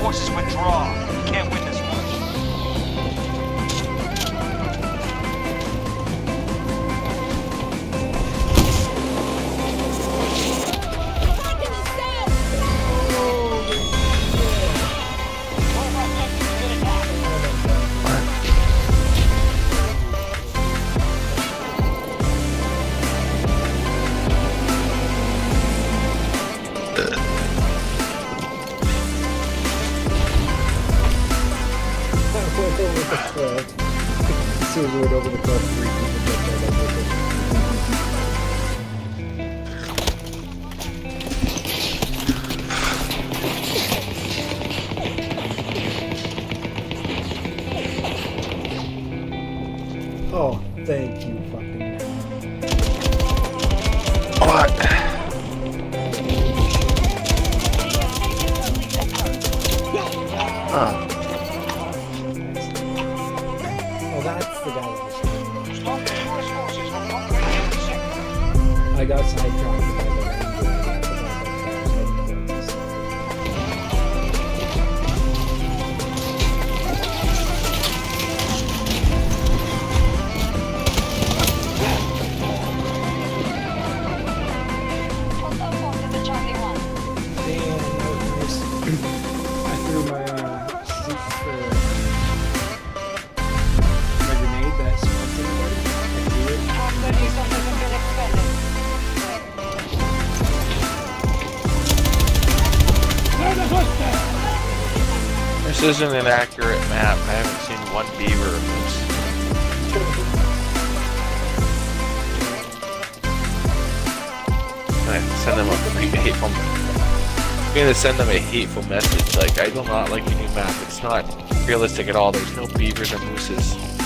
forces withdraw. You can't win over the. Oh, thank you, fucking. What? The guy. I got sidetracked this isn't an accurate map. I haven't seen one beaver or moose. I send them a hateful. I'm gonna send them a hateful message. Like I do not like your new map. It's not realistic at all. There's no beavers or mooses.